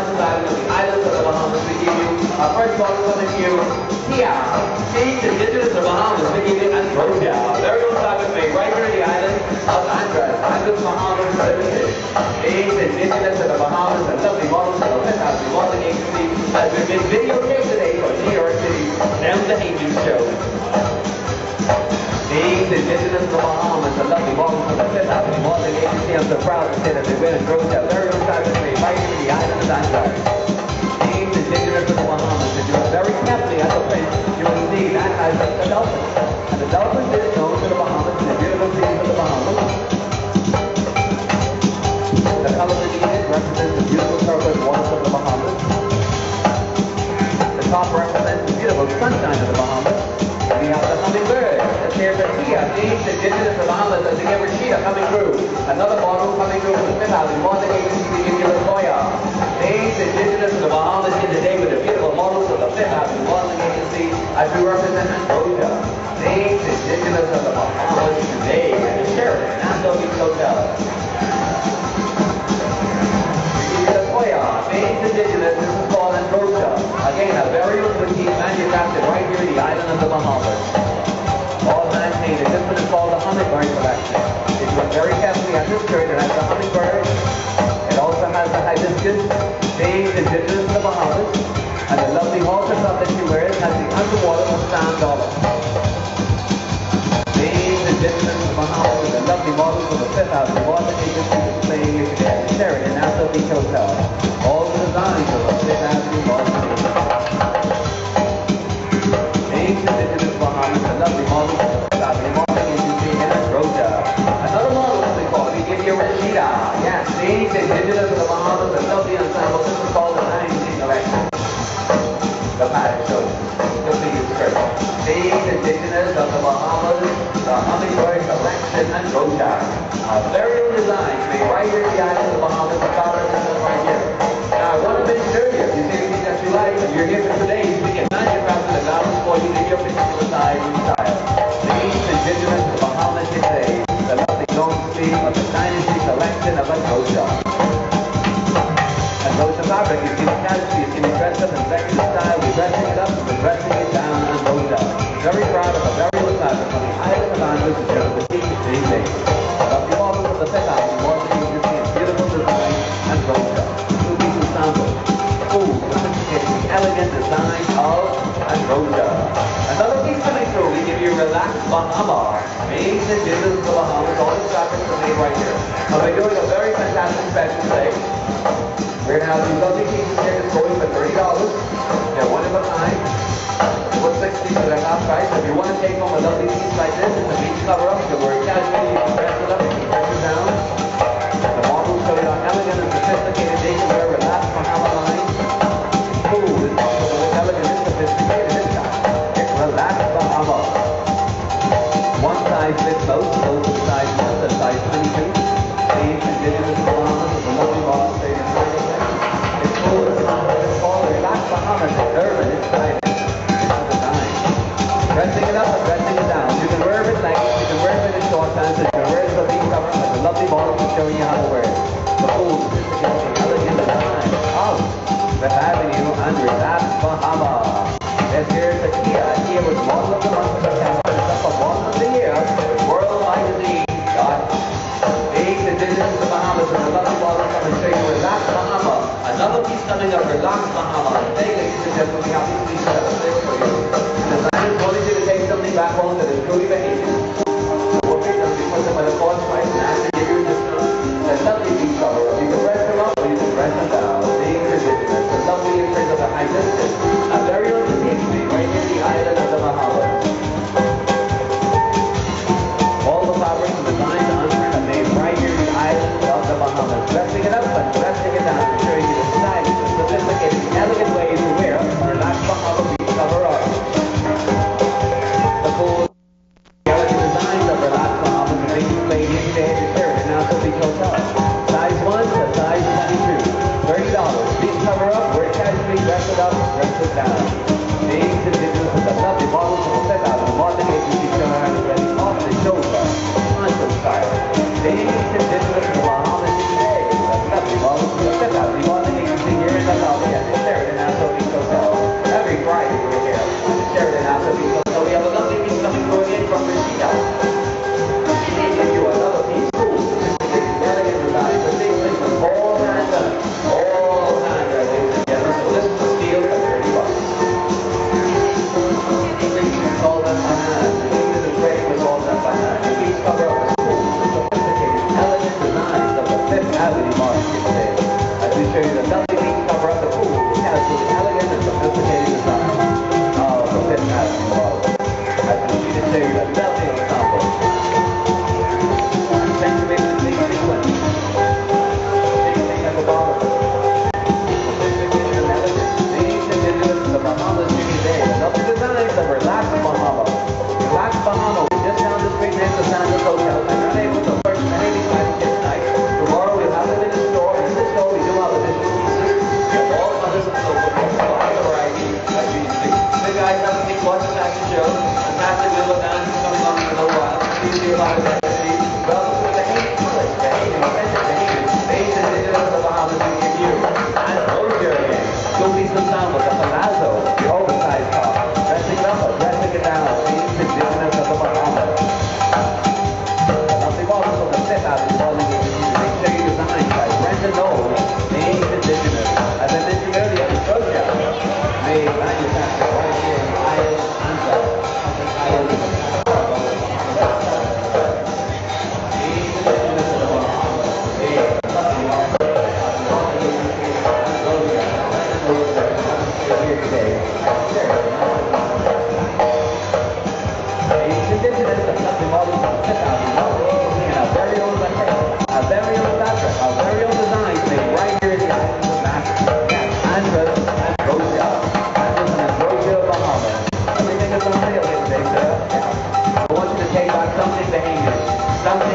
large island of the of the Bahamas. We give you our first one coming to you, Tia, beings indigenous of the Bahamas, give you Androsia, a very own made right here in the island of Andros, Andros Bahamas Limited. Beings indigenous of the Bahamas, and lovely models for the Avenue Modeling Agency, as we've been videotaped today for New York City, down the Hagen Show. Being indigenous of the Bahamas, lovely model from the so proud to right the of of the Bahamas, look very the you will see that a dolphin. And the known to the Bahamas the beautiful seas of the Bahamas. The color indicated represents the beautiful turquoise waters of the Bahamas. The top represents the beautiful sunshine of the Bahamas. And we have the hummingbird. And there's a named indigenous of the Bahamas, as the Rashida coming through. Another model coming through from the Fifth Avenue, Modeling Agency, the Indian Latoya. Named indigenous of the Bahamas in the day with the beautiful models of the Fifth Avenue, Modeling Agency, as we represent. Named indigenous of the Bahamas today, and uh, the Sheraton Nassau Beach Hotel. Again, a very boutique manufactured right here in the island of the Bahamas. All man-made. And this one is called the Hummingbird Collection. You look very carefully at this shirt, it has the hummingbird. It also has the hibiscus, named indigenous to the Bahamas. And the lovely halter top that she wears has the underwater sand dollar. Named indigenous to the Bahamas with a lovely model for the Fifth Avenue Modeling Agency displaying here today at the Sheraton Nassau Beach Hotel. All the designs of the Fifth Avenue Modeling Named indigenous of the Bahamas, a lovely ensemble. This is called the Managing Collection. The pattern show. You'll see your skirt. Named indigenous of the Bahamas, the Hummingbird Collection and Roja. A very own design made right here in the island of the Bahamas, the color is this right here. Now, I want to make sure you, if you see anything that you like, you're here for today, we can manufacture the garments for you to your particular size and style. Named indigenous of the Bahamas today, sleeve of the Dynasty Collection of. And of fabric, you see the casual, you see me dress up in executive style, we're dressing it up, we're dressing it down rolled up. Very proud of a very old fabric from the island of Andros in terms of the being made. Of the models of the Fifth Avenue, more than you see a beautiful design up. Two pieces sample. Cool, sophisticated, elegant design of and up. Another piece coming through, we give you Relaxed Bahama. Made in business of the Bahamas, all the fabrics are made right here. And we're doing a very fantastic special today. We're going to have these lovely pieces here that's going for $30. They're one of a kind. 60 for their half price. If you want to take home a lovely piece like this, it's a beach cover up. You can wear it casually, you can dress it up, you can dress it down. The models show you elegant and sophisticated they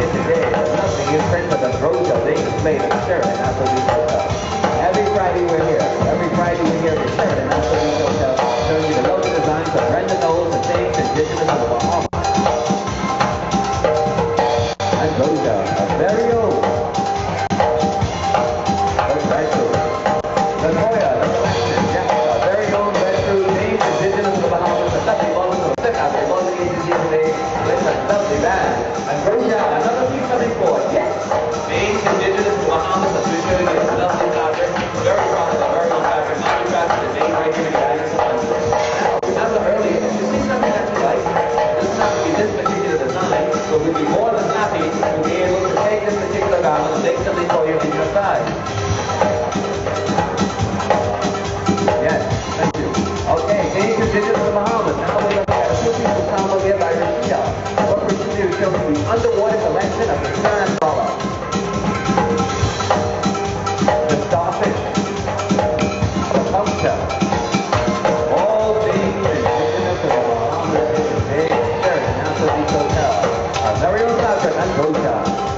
it today as something you print with a brooch of ink made of Sheraton Cable Beach Hotel. Every Friday we're here. Every Friday we're here at Sheraton Cable Beach Hotel showing you the local designs of Brenda Knowles and things indigenous of all underwater collection of return follow. The starfish, the pumpkin, all being indigenous of the Bahamas in the big, Area, Nassau hotel—a very own Southern and Hotel.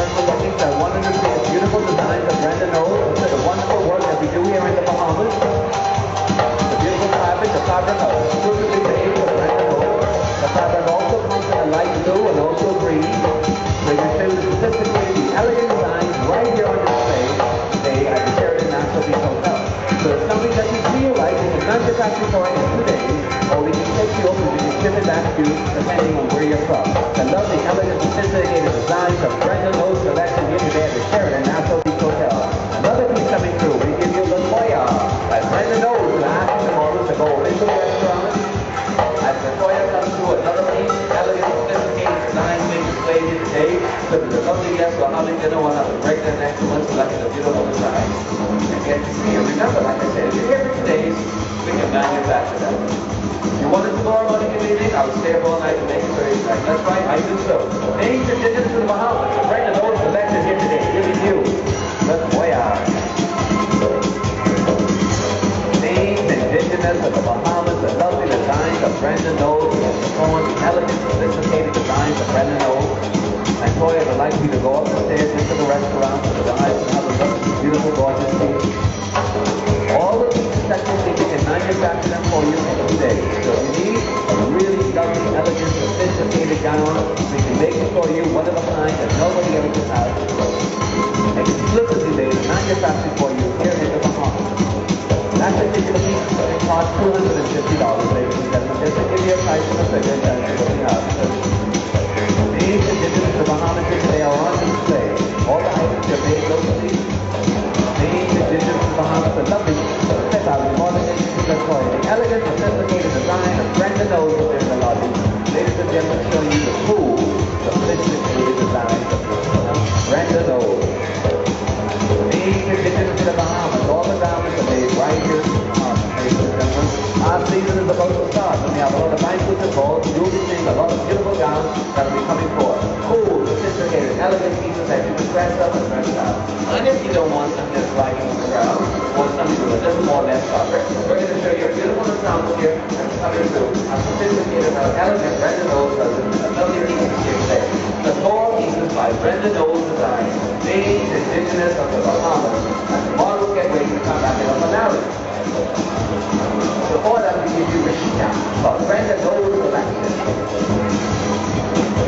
wonderful Looking for 100% beautiful design of Brenda Knowles for the wonderful work that we do here in the Bahamas. The beautiful fabric, the fabric of exclusively made for Brenda Knowles. The fabric also comes in a light blue and also green. So you see the sophisticated, the elegant designs right here on display today at the Sheraton National Beach Hotel. So it's something that you feel like is a manufacturing point you it back to you, depending on where you're from. The lovely, elegant, sophisticated designs of Brenda Knowles collection here today at the Sheraton Nassau Beach Hotel. Another piece coming through, we give you La Toya by Brenda Knowles, who asks the models to go into the restaurant. As La Toya comes through, another piece, elegant, sophisticated designs being displayed here today, so the lovely guests will have dinner will have a great and excellent selection of beautiful designs. And get to see, and remember, like I said, if you're here for today's, we can manufacture them. You wanted tomorrow morning and evening, I would stay up all night to make it for you. That's right, I do so. To the Bahamas. The Brenda Knowles collection here today, giving you ah. the Toya. Names indigenous to the Bahamas, the lovely designs of Brenda Knowles, the the elegant, sophisticated designs of Brenda Knowles. And Toya would like you to go upstairs into the restaurant that the can have a look beautiful, gorgeous pieces. Manufacture them for you two. So if you need a really elegant, sophisticated gown, we can make it for you, one of a kind that nobody. Exclusively made manufactured for you here in the Bahamas. That particular piece costs $250, ladies and gentlemen, just to give you a price and a figure that's what have. These to Bahamas today are on display. All the items are made locally. These indigenous Bahamas are lovely. In the lobby. Ladies and gentlemen, showing you the cool, sophisticated design of Brenda Knowles. These indigenous to the Bahamas, all the garments are made right here in the Bahamas, ladies and gentlemen. Our season is about to start, and we have a lot of banquets and balls. You'll be seeing a lot of beautiful gowns that will be coming forth. Cool, sophisticated, elegant pieces that you can dress up and dress down. And if you don't want something that's lying on the ground, want something with a little more less cover, we're going to show you a beautiful ensemble here that's coming through. A sophisticated, how elegant Brenda Knowles does it. A lovely piece here today. The four pieces by Brenda Knowles Design, made indigenous of the Bahamas. And the models get ready to come back in a finale. Before that, we give you a recap of Brenda Knowles Collection.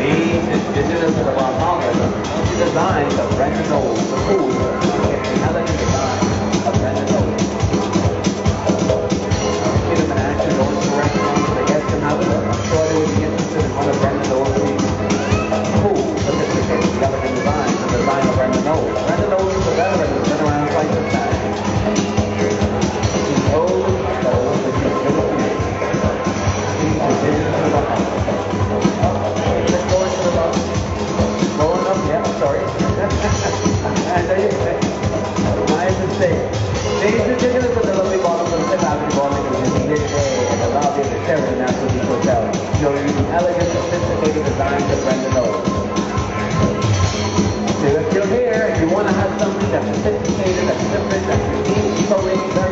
These indigenous to the Bahamas, the designs of Brenda Knowles, the cool, the elegant design of Brenda And gentlemen, from the lovely of the Fifth Avenue Bowling Community here today at the lobby of the Sheraton Nassau Hotel, you the elegant, sophisticated designs of Brenda Knowles. So if you're here and you want to have something that's sophisticated, that's different, that's unique, totally very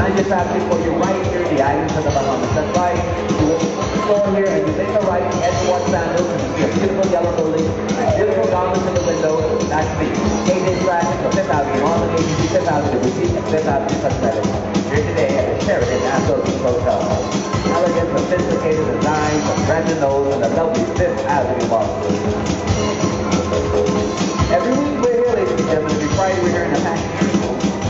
we can manufacture for you right here the islands of the Bahamas. That's right. You will store here and you make a right, Edward Sandals, and see a beautiful yellow building, beautiful garments in the window. That's the KJ Fashion for Fifth Avenue, on the agency Fifth Avenue, boutique and Fifth Avenue Cosmetics. Here today at the Sheraton Nassau Beach Hotel. Elegant, sophisticated designs of Brenda Knowles and the lovely Fifth Avenue Boston. Every week we're here, ladies and gentlemen. Every Friday we're here in the show.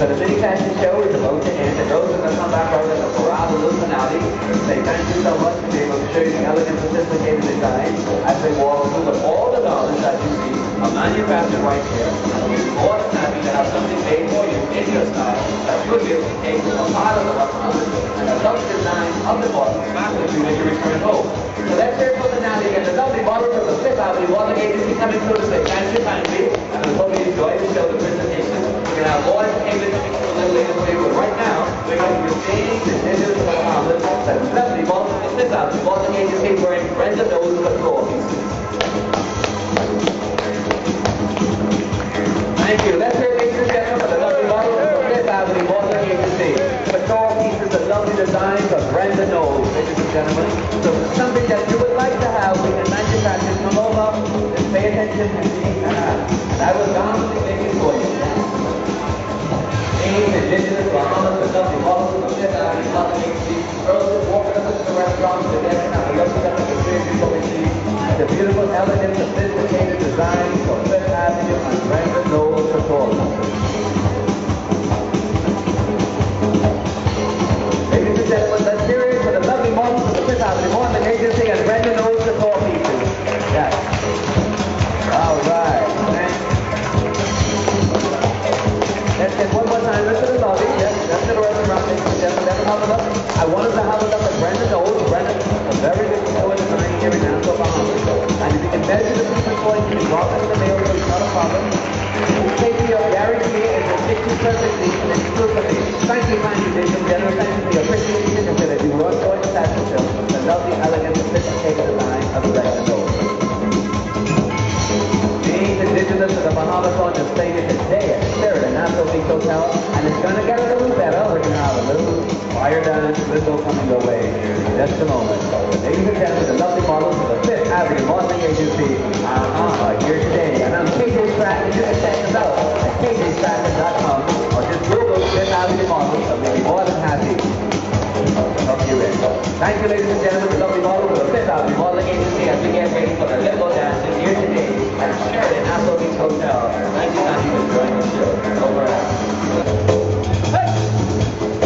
So the mini fashion show is about to end. The girls are going to come back at the Parade Little finale. Say thank you so much for being able to show you the elegant, sophisticated designs as they walk through with all the knowledge that you see are manufactured right here. And we'll be more than happy to have something made for you in your style that you will be able to take a part of the Bahamas and a lovely design of the bottom back with you when you return home. So let's hear from the finale and the lovely models of the Fifth Avenue Water Agency coming through to say thank you kindly. And I hope you enjoy the show, the presentation. Going to have more entertainment a little later for you, but right now, we're going to be seeing the Indigenous of the the lovely models of the Fifth Avenue Water Agency wearing Brenda Knowles of the floor. Thank you. Let's hear pieces of designs of Brenda Knowles, ladies and gentlemen. So something that you would like to have, we can manufacture. Come over and pay attention to me. And I will gladly make it for you. Names indigenous Bahamas, the lovely models of the Fifth Avenue Water Agency. Girls that walk up to the restaurant, the guests can have a look at the experience before we leave. The beautiful, elegant, sophisticated designs of Fifth Avenue and Brenda Knowles Photography. gentlemen, was a series for the lovely moms of the Fifth Avenue Mormon Agency and Brenda Knowles the Four People. Yes. All right. Let's get one more time into the lobby. Yes, That's the get a rest around, ladies and gentlemen. Let's have it up. I wanted to have it up with Brenda Knowles. Brendan, a very good here in Nassau, Bahamas. And if you can measure the voice, you can drop it in the mail, so it's not a problem. We'll Take me up. Gary G is a 60 perfectly and for. Thank you, thank you, ladies and gentlemen. Thank you for your appreciation and ability. We're all going to that film. The lovely, elegant, sophisticated design of Brenda Knowles. Indigenous to the Bahamas on the state today at Spirit and Nassau Beach Hotel, and it's to get a little better. We're to have a little fire dance window coming your way here in just a moment. Ladies and gentlemen, the lovely models of the Fifth Avenue Modeling Agency uh-huh, here today. And I'm KJ Stratton. You can check us out at kjstratton.com or just Google Fifth Avenue Models. I'll be more than happy you in. Thank you, ladies and gentlemen, the lovely models of the Fifth Avenue Modeling Agency as we get ready for the limbo dancing here today at Sheraton Nassau Beach Hotel. Thank you, thank you for joining the show. Over and out. Hey!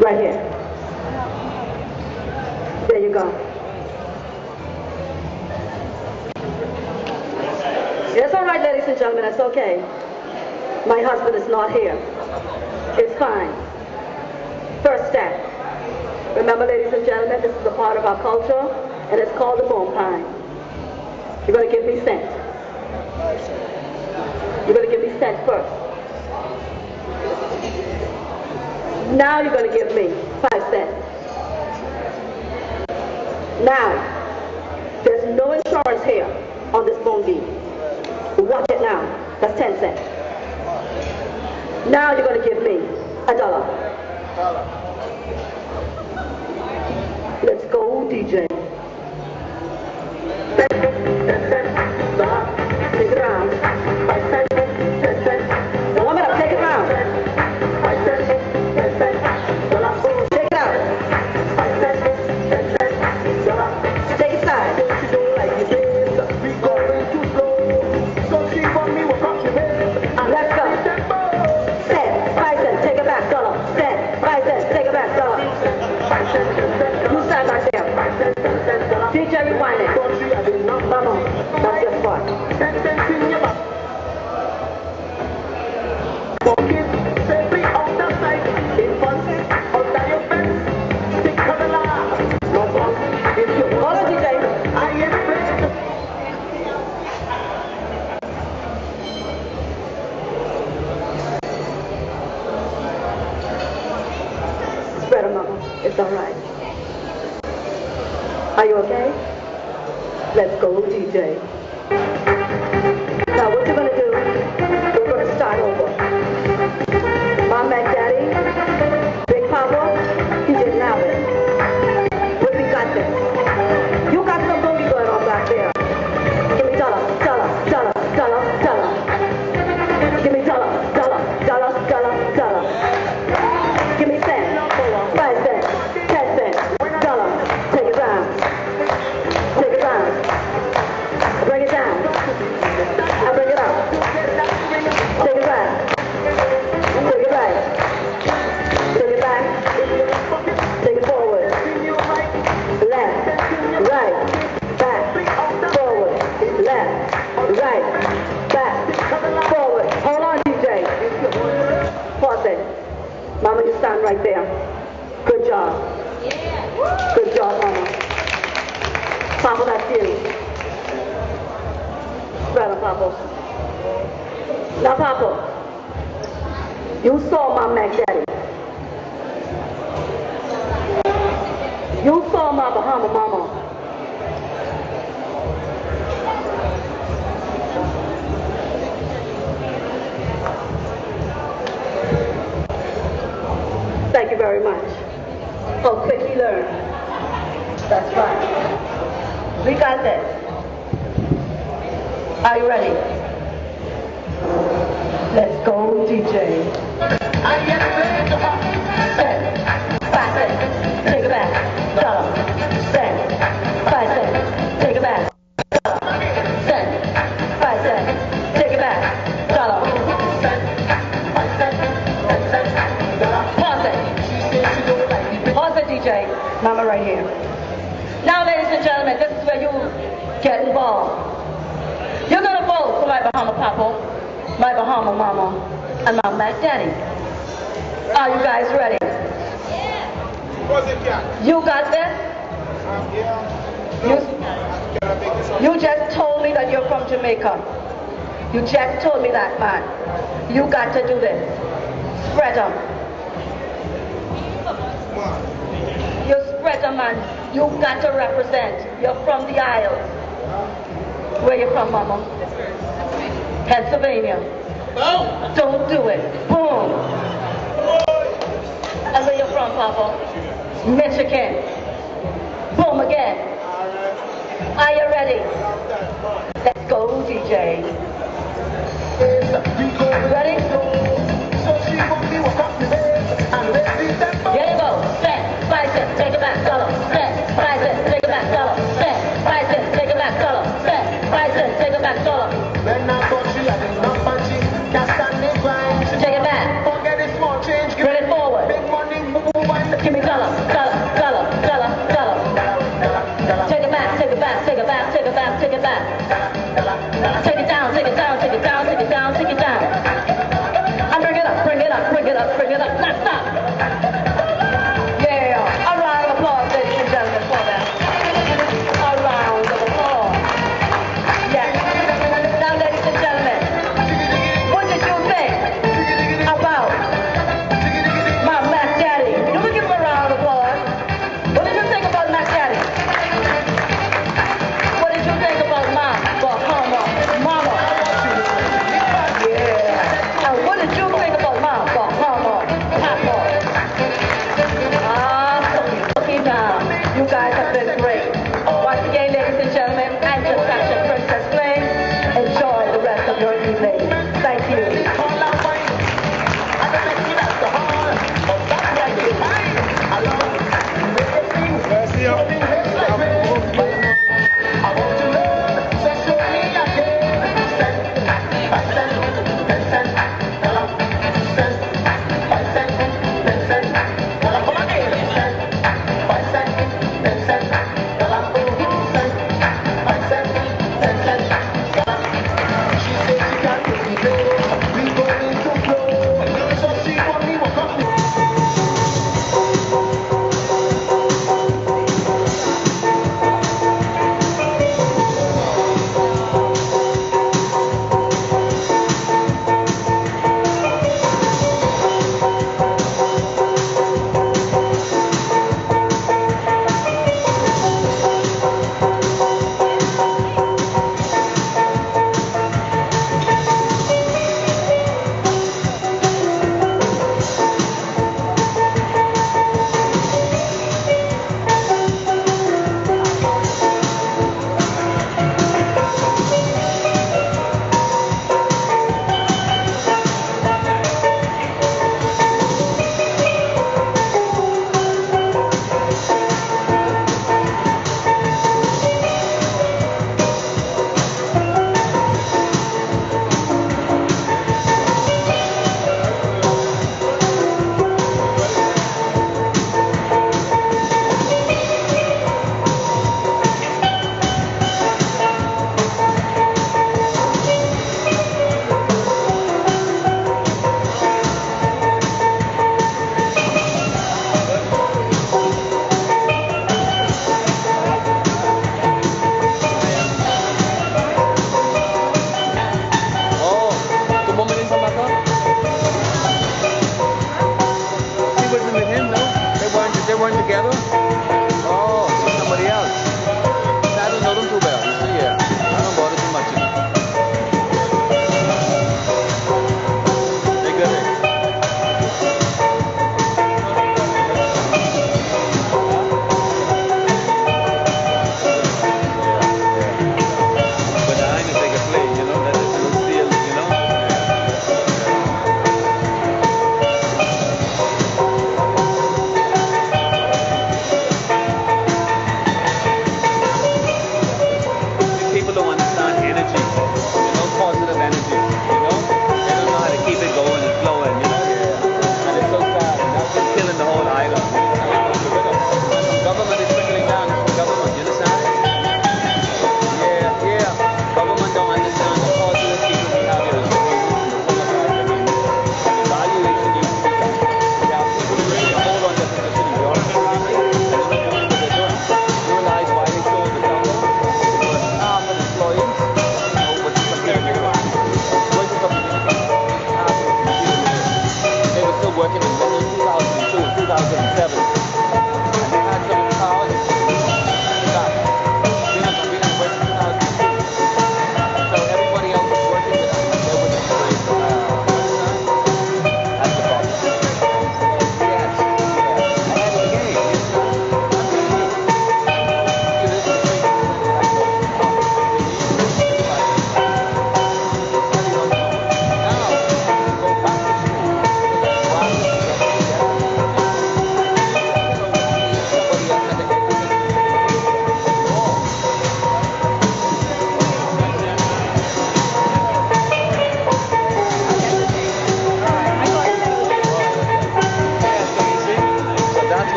Right here. There you go. It's all right, ladies and gentlemen. It's okay. My husband is not here. It's fine. First step. Remember, ladies and gentlemen, this is a part of our culture, and it's called the bone pine. You're going to give me scent. You're going to give me scent first. Now you're going to give me five cents. Now, there's no insurance here on this bone beat. Watch it now. That's 10 cents. Now you're going to give me a dollar. Let's go, DJ. Are you okay? Let's go, DJ. Now, what you're gonna do, we're gonna start over. Mom and Daddy, right there. Good job. Good job, Mama. Papa, that's you. Brother Papa. Now, Papa, you saw my Mac Daddy. You saw my Bahama Mama. Learn. That's right. We got this. Are you ready? Let's go, DJ. Cent, five cents, take it back. Dollar, Bahama Papa, my Bahama Mama, and my Mac Daddy. Are you guys ready? Yeah. You got that? Yeah. You, you just told me that you're from Jamaica. You just told me that, man. You got to do this. Spread them. You spread them, man. You got to represent. You're from the Isles. Where you from, Mama? Pennsylvania. No. Don't do it. Boom. That's where you're from, Papa. Michigan. Boom again. Are you ready? Let's go, DJ. Ready? Here you go. Step, bicep, take it back, follow.